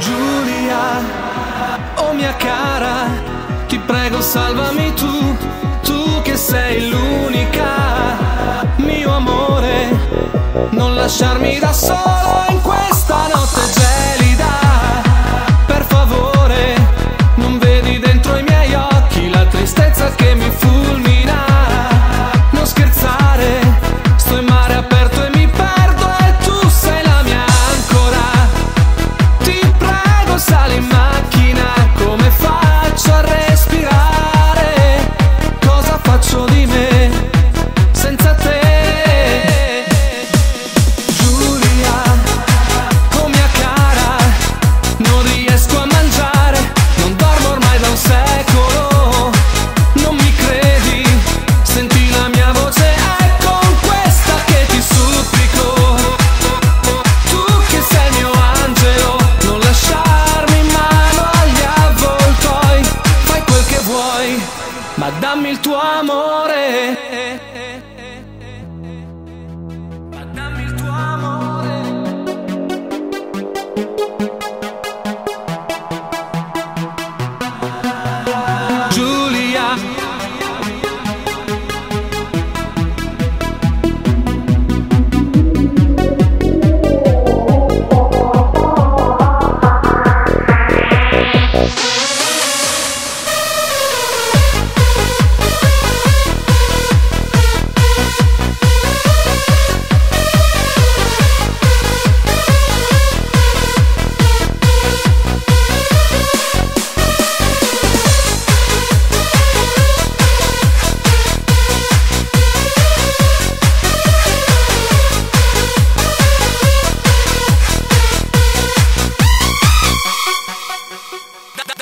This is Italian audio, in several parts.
Julia, oh minha cara. Ti prego salvami tu, tu che sei l'unica, mio amore, non lasciarmi da solo in questa notte gelida, per favore, non vedi dentro i miei occhi la tristezza che mi fulmina, non scherzare, sto in mare aperto e mi perdo e tu sei la mia ancora. Ti prego sali in macchina, come faccio a respirare? faccio dammi il tuo amore.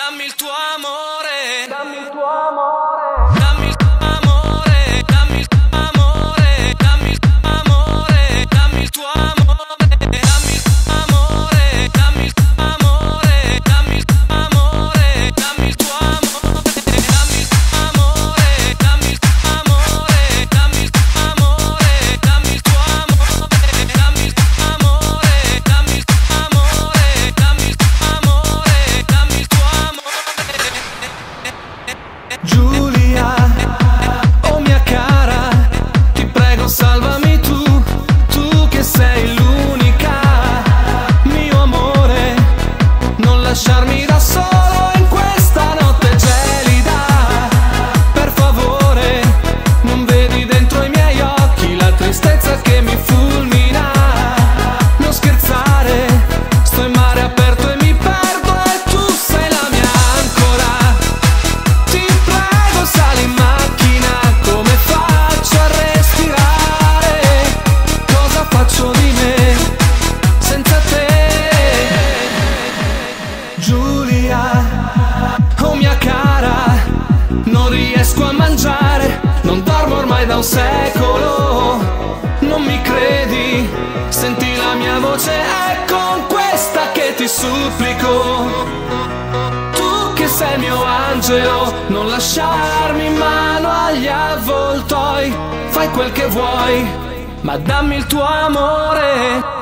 Dammi il tuo amore. Dammi il tuo amore. Un secolo. Non mi credi? Senti la mia voce, è con questa che ti supplico. Tu che sei mio angelo, non lasciarmi in mano agli avvoltoi. fai quel che vuoi, ma dammi il tuo amore.